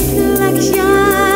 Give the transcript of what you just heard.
Like a.